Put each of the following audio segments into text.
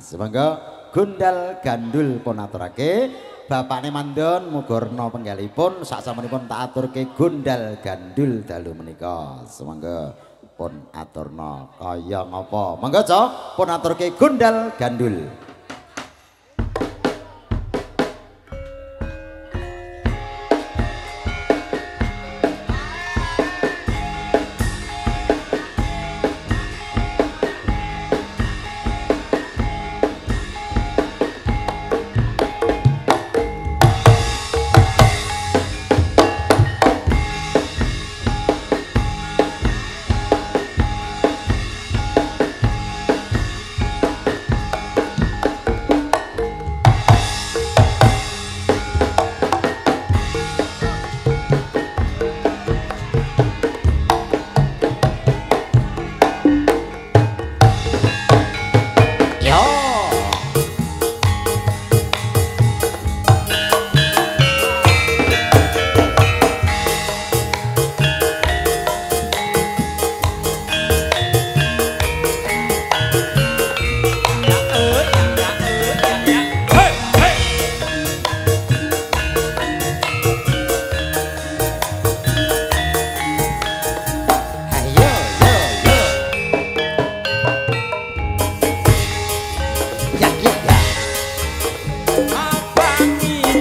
Semoga gundal gandul pun aturake bapakne mandon mugurna penggalipun saksampunipun tak ke gundal gandul dalu menika. pon pun aturna kaya ngapa. Mangga pun ke gundal gandul.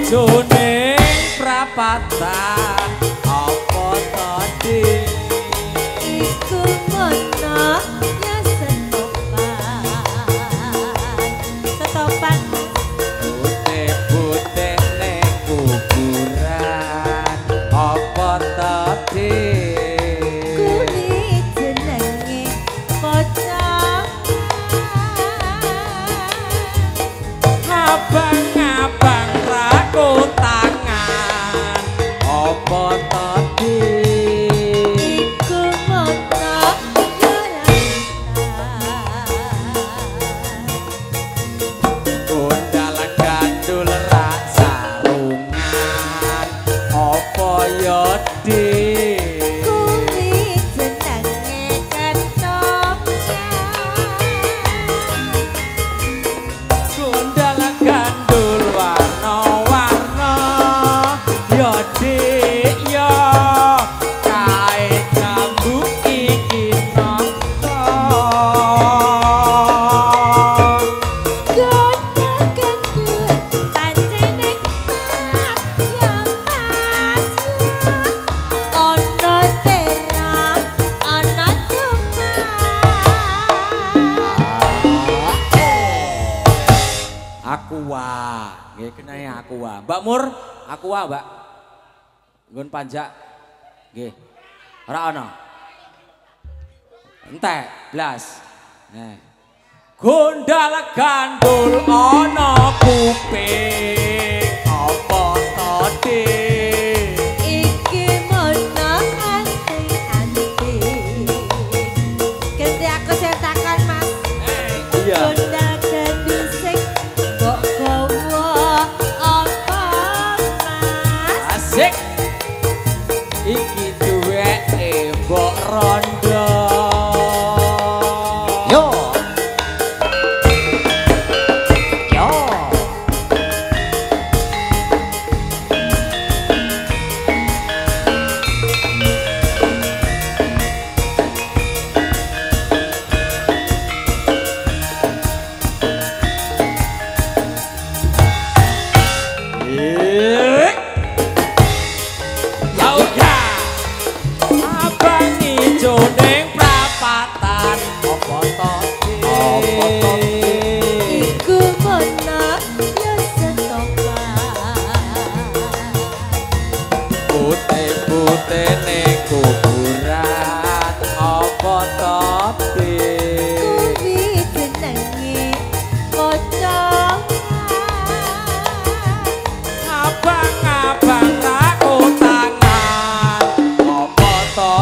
Sone prapatan your day. Kenai Aqua. Mbak Mur, Aqua Mbak. Gun panjak. G, Raono, blas. Nah. Gundala gandul ono kuping apa tadi? Iya. Yeah.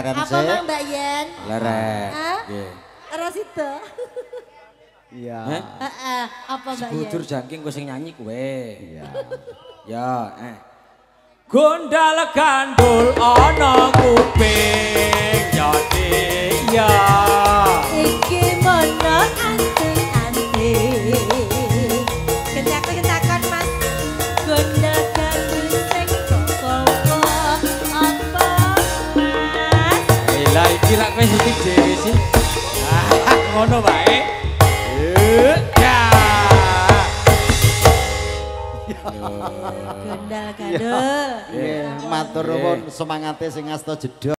Apa mang Mbak Yen? Leres. Nggih. Ora sida. Iya. Heeh, apa Mbak Yen? Jujur jangking kowe sing nyanyi kowe. Iya. Ya, eh. Gondal gandul ana kuping, jati ya. ngono wae. Eh. Ya. Gendal gandul. Matur nuwun semangate sing asta jeda.